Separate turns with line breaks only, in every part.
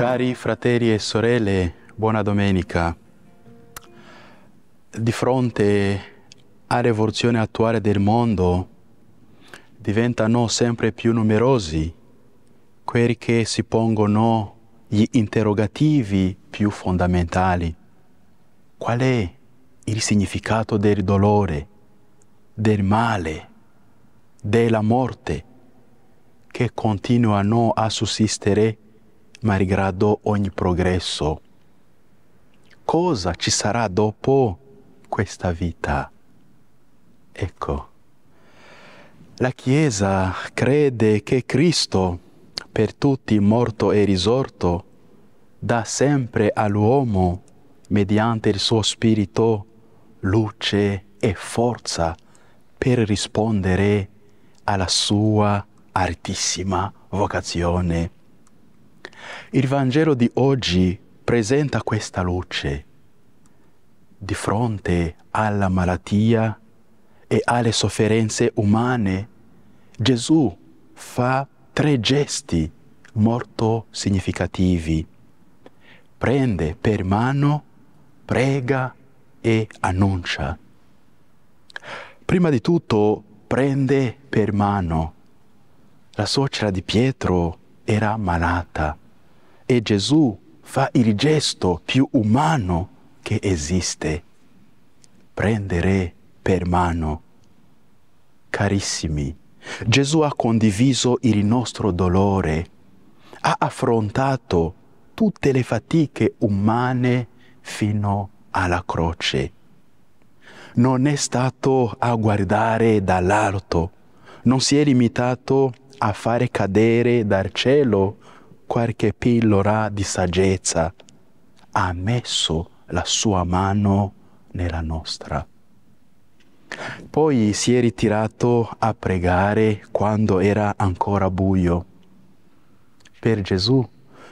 Cari fratelli e sorelle, buona domenica. Di fronte all'evoluzione attuale del mondo diventano sempre più numerosi quelli che si pongono gli interrogativi più fondamentali. Qual è il significato del dolore, del male, della morte che continuano a sussistere malgrado ogni progresso? Cosa ci sarà dopo questa vita? Ecco, la Chiesa crede che Cristo, per tutti morto e risorto, dà sempre all'uomo, mediante il suo spirito, luce e forza per rispondere alla sua altissima vocazione. Il Vangelo di oggi presenta questa luce di fronte alla malattia e alle sofferenze umane. Gesù fa tre gesti molto significativi. Prende per mano, prega e annuncia. Prima di tutto prende per mano. La suocera di Pietro era malata e Gesù fa il gesto più umano che esiste. Prendere per mano. Carissimi, Gesù ha condiviso il nostro dolore, ha affrontato tutte le fatiche umane fino alla croce. Non è stato a guardare dall'alto, non si è limitato a fare cadere dal cielo qualche pillola di saggezza, ha messo la sua mano nella nostra. Poi si è ritirato a pregare quando era ancora buio. Per Gesù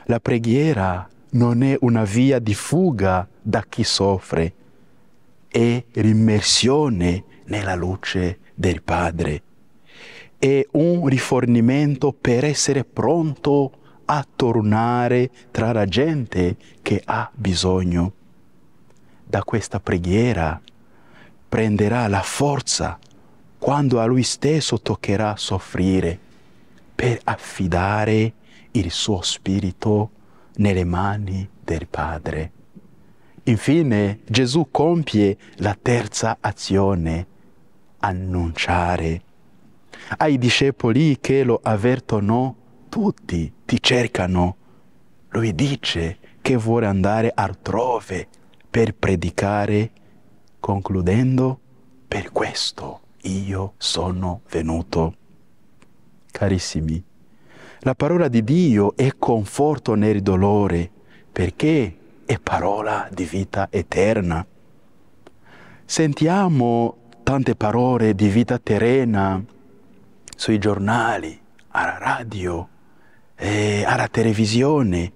la preghiera non è una via di fuga da chi soffre, è l'immersione nella luce del Padre. È un rifornimento per essere pronto a tornare tra la gente che ha bisogno. Da questa preghiera prenderà la forza quando a lui stesso toccherà soffrire per affidare il suo spirito nelle mani del Padre. Infine Gesù compie la terza azione, annunciare. Ai discepoli che lo avvertono, tutti ti cercano. Lui dice che vuole andare altrove per predicare concludendo, per questo io sono venuto. Carissimi, la parola di Dio è conforto nel dolore perché è parola di vita eterna. Sentiamo tante parole di vita terrena sui giornali, alla radio, e alla televisione,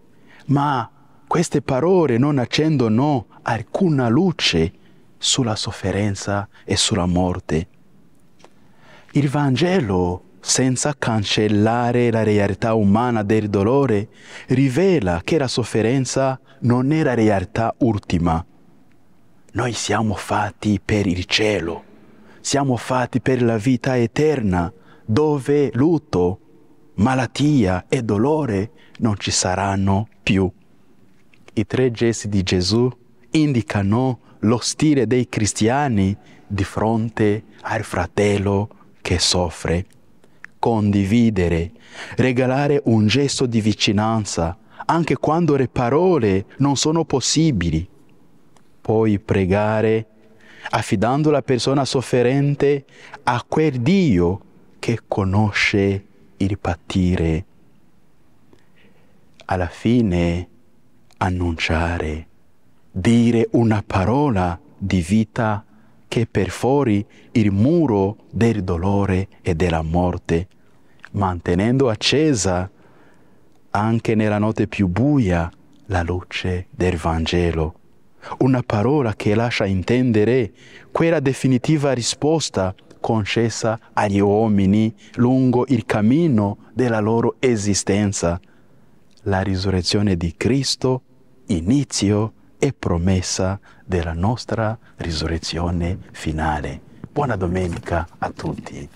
ma queste parole non accendono alcuna luce sulla sofferenza e sulla morte. Il Vangelo, senza cancellare la realtà umana del dolore, rivela che la sofferenza non è la realtà ultima. Noi siamo fatti per il cielo, siamo fatti per la vita eterna, dove lutto, malattia e dolore non ci saranno più. I tre gesti di Gesù indicano lo stile dei cristiani di fronte al fratello che soffre. Condividere, regalare un gesto di vicinanza, anche quando le parole non sono possibili. Poi pregare, affidando la persona sofferente a quel Dio che conosce il patire. Alla fine annunciare dire una parola di vita che per fuori il muro del dolore e della morte, mantenendo accesa anche nella notte più buia la luce del Vangelo. Una parola che lascia intendere quella definitiva risposta concessa agli uomini lungo il cammino della loro esistenza, la risurrezione di Cristo, inizio e promessa della nostra risurrezione finale. Buona domenica a tutti.